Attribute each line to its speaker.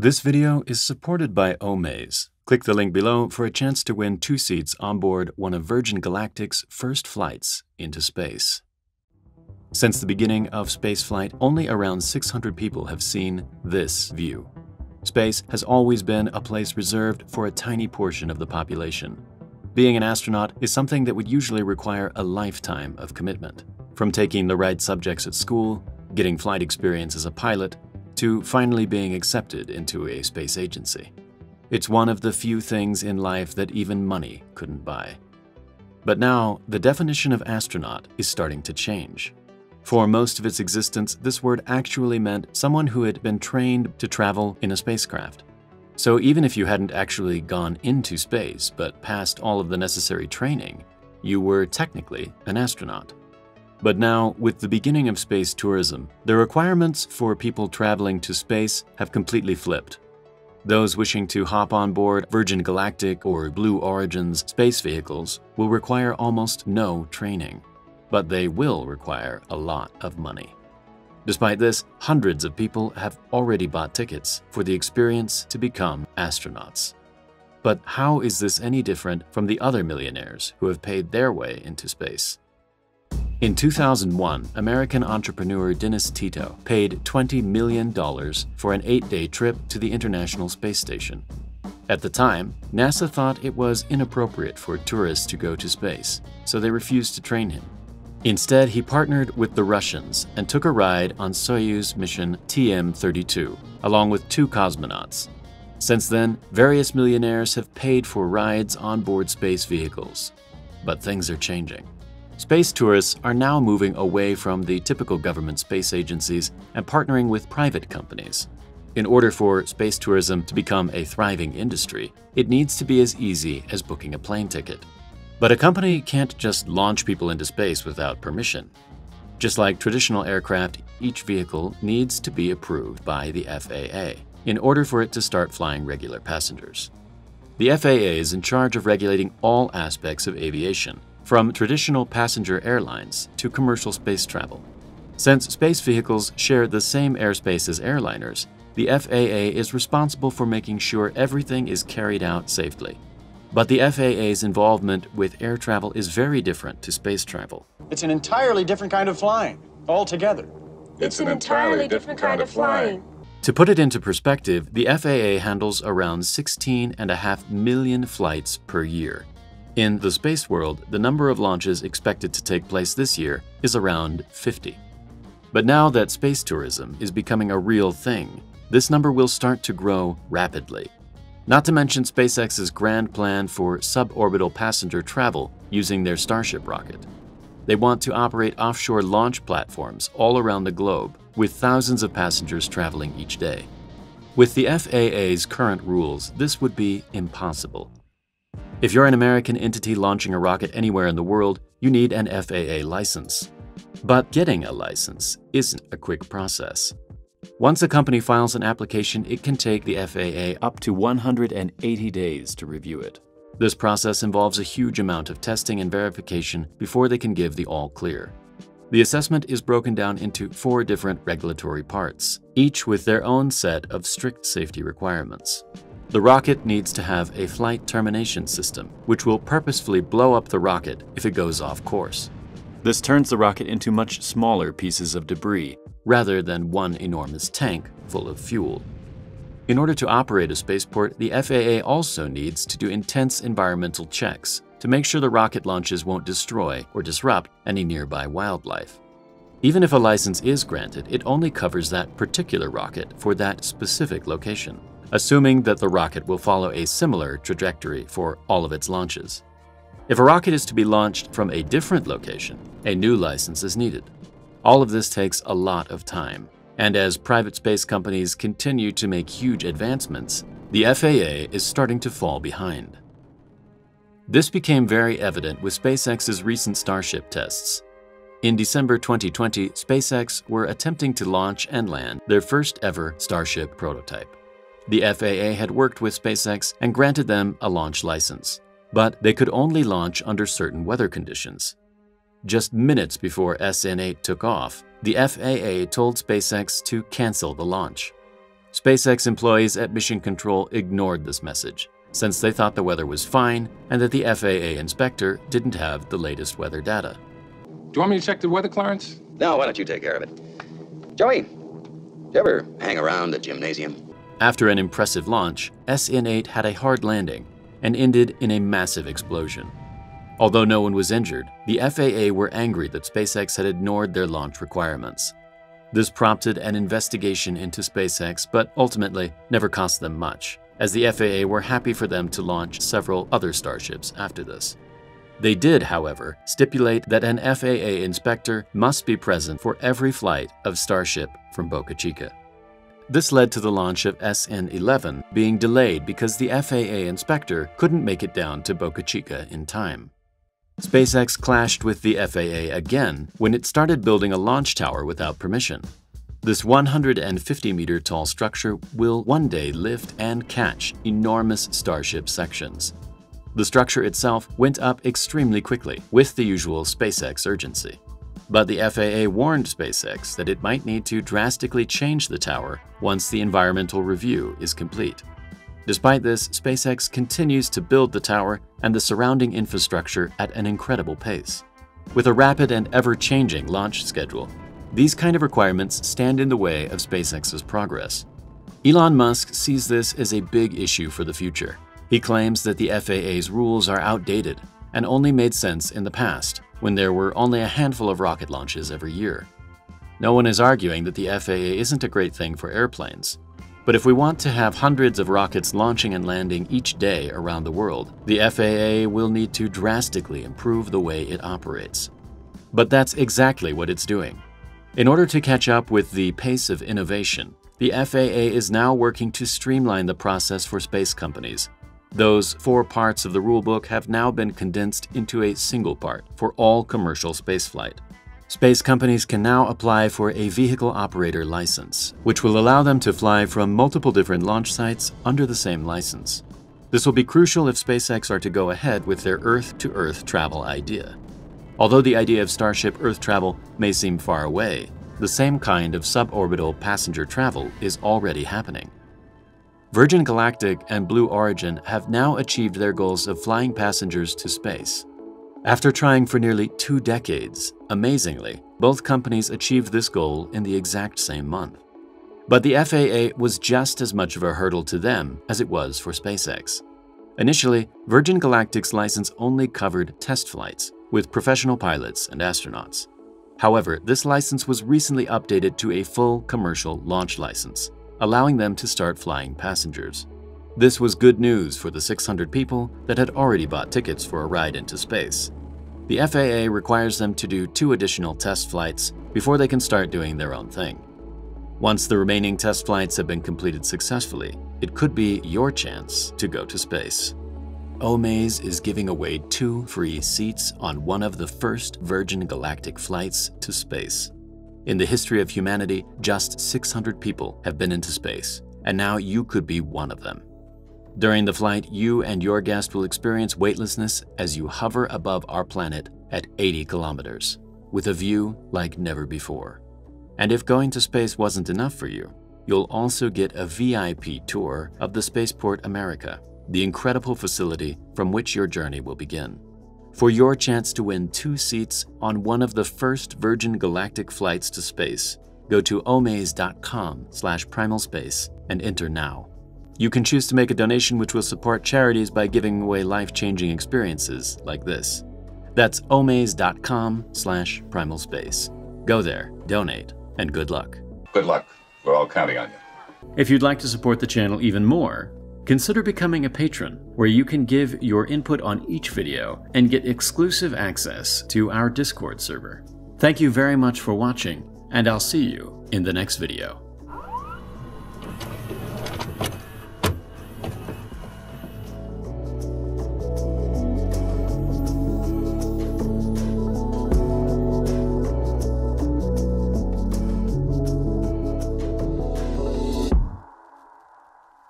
Speaker 1: This video is supported by Omaze. Click the link below for a chance to win two seats on board one of Virgin Galactic's first flights into space. Since the beginning of spaceflight, only around 600 people have seen this view. Space has always been a place reserved for a tiny portion of the population. Being an astronaut is something that would usually require a lifetime of commitment. From taking the right subjects at school, getting flight experience as a pilot, to finally being accepted into a space agency. It's one of the few things in life that even money couldn't buy. But now, the definition of astronaut is starting to change. For most of its existence, this word actually meant someone who had been trained to travel in a spacecraft. So even if you hadn't actually gone into space but passed all of the necessary training, you were technically an astronaut. But now, with the beginning of space tourism, the requirements for people traveling to space have completely flipped. Those wishing to hop on board Virgin Galactic or Blue Origin's space vehicles will require almost no training, but they will require a lot of money. Despite this, hundreds of people have already bought tickets for the experience to become astronauts. But how is this any different from the other millionaires who have paid their way into space? In 2001, American entrepreneur Dennis Tito paid $20 million for an eight-day trip to the International Space Station. At the time, NASA thought it was inappropriate for tourists to go to space, so they refused to train him. Instead, he partnered with the Russians and took a ride on Soyuz mission TM-32, along with two cosmonauts. Since then, various millionaires have paid for rides on board space vehicles. But things are changing. Space tourists are now moving away from the typical government space agencies and partnering with private companies. In order for space tourism to become a thriving industry, it needs to be as easy as booking a plane ticket. But a company can't just launch people into space without permission. Just like traditional aircraft, each vehicle needs to be approved by the FAA in order for it to start flying regular passengers. The FAA is in charge of regulating all aspects of aviation, from traditional passenger airlines to commercial space travel. Since space vehicles share the same airspace as airliners, the FAA is responsible for making sure everything is carried out safely. But the FAA's involvement with air travel is very different to space travel.
Speaker 2: It's an entirely different kind of flying, altogether.
Speaker 3: It's an entirely different kind of flying.
Speaker 1: To put it into perspective, the FAA handles around 16.5 million flights per year. In the space world, the number of launches expected to take place this year is around 50. But now that space tourism is becoming a real thing, this number will start to grow rapidly. Not to mention SpaceX's grand plan for suborbital passenger travel using their Starship rocket. They want to operate offshore launch platforms all around the globe, with thousands of passengers traveling each day. With the FAA's current rules, this would be impossible. If you're an American entity launching a rocket anywhere in the world, you need an FAA license. But getting a license isn't a quick process. Once a company files an application, it can take the FAA up to 180 days to review it. This process involves a huge amount of testing and verification before they can give the all clear. The assessment is broken down into four different regulatory parts, each with their own set of strict safety requirements. The rocket needs to have a flight termination system, which will purposefully blow up the rocket if it goes off course. This turns the rocket into much smaller pieces of debris, rather than one enormous tank full of fuel. In order to operate a spaceport, the FAA also needs to do intense environmental checks to make sure the rocket launches won't destroy or disrupt any nearby wildlife. Even if a license is granted, it only covers that particular rocket for that specific location assuming that the rocket will follow a similar trajectory for all of its launches. If a rocket is to be launched from a different location, a new license is needed. All of this takes a lot of time, and as private space companies continue to make huge advancements, the FAA is starting to fall behind. This became very evident with SpaceX's recent Starship tests. In December 2020, SpaceX were attempting to launch and land their first ever Starship prototype. The FAA had worked with SpaceX and granted them a launch license, but they could only launch under certain weather conditions. Just minutes before SN8 took off, the FAA told SpaceX to cancel the launch. SpaceX employees at Mission Control ignored this message, since they thought the weather was fine and that the FAA inspector didn't have the latest weather data.
Speaker 4: Do you want me to check the weather, Clarence?
Speaker 5: No, why don't you take care of it? Joey, do you ever hang around the gymnasium?
Speaker 1: After an impressive launch, SN8 had a hard landing and ended in a massive explosion. Although no one was injured, the FAA were angry that SpaceX had ignored their launch requirements. This prompted an investigation into SpaceX, but ultimately never cost them much, as the FAA were happy for them to launch several other starships after this. They did, however, stipulate that an FAA inspector must be present for every flight of Starship from Boca Chica. This led to the launch of SN11 being delayed because the FAA inspector couldn't make it down to Boca Chica in time. SpaceX clashed with the FAA again when it started building a launch tower without permission. This 150 meter tall structure will one day lift and catch enormous Starship sections. The structure itself went up extremely quickly, with the usual SpaceX urgency. But the FAA warned SpaceX that it might need to drastically change the tower once the environmental review is complete. Despite this, SpaceX continues to build the tower and the surrounding infrastructure at an incredible pace. With a rapid and ever-changing launch schedule, these kind of requirements stand in the way of SpaceX's progress. Elon Musk sees this as a big issue for the future. He claims that the FAA's rules are outdated and only made sense in the past, when there were only a handful of rocket launches every year. No one is arguing that the FAA isn't a great thing for airplanes. But if we want to have hundreds of rockets launching and landing each day around the world, the FAA will need to drastically improve the way it operates. But that's exactly what it's doing. In order to catch up with the pace of innovation, the FAA is now working to streamline the process for space companies those four parts of the rulebook have now been condensed into a single part for all commercial spaceflight. Space companies can now apply for a vehicle operator license, which will allow them to fly from multiple different launch sites under the same license. This will be crucial if SpaceX are to go ahead with their Earth-to-Earth -Earth travel idea. Although the idea of Starship Earth travel may seem far away, the same kind of suborbital passenger travel is already happening. Virgin Galactic and Blue Origin have now achieved their goals of flying passengers to space. After trying for nearly two decades, amazingly, both companies achieved this goal in the exact same month. But the FAA was just as much of a hurdle to them as it was for SpaceX. Initially, Virgin Galactic's license only covered test flights with professional pilots and astronauts. However, this license was recently updated to a full commercial launch license allowing them to start flying passengers. This was good news for the 600 people that had already bought tickets for a ride into space. The FAA requires them to do two additional test flights before they can start doing their own thing. Once the remaining test flights have been completed successfully, it could be your chance to go to space. Omaze is giving away two free seats on one of the first Virgin Galactic flights to space. In the history of humanity, just 600 people have been into space, and now you could be one of them. During the flight, you and your guest will experience weightlessness as you hover above our planet at 80 kilometers, with a view like never before. And if going to space wasn't enough for you, you'll also get a VIP tour of the Spaceport America, the incredible facility from which your journey will begin for your chance to win two seats on one of the first Virgin Galactic flights to space. Go to omaze.com slash primalspace and enter now. You can choose to make a donation which will support charities by giving away life-changing experiences like this. That's omaze.com slash primalspace. Go there, donate, and good luck.
Speaker 4: Good luck. We're all counting on you.
Speaker 1: If you'd like to support the channel even more, Consider becoming a patron, where you can give your input on each video and get exclusive access to our Discord server. Thank you very much for watching, and I'll see you in the next video.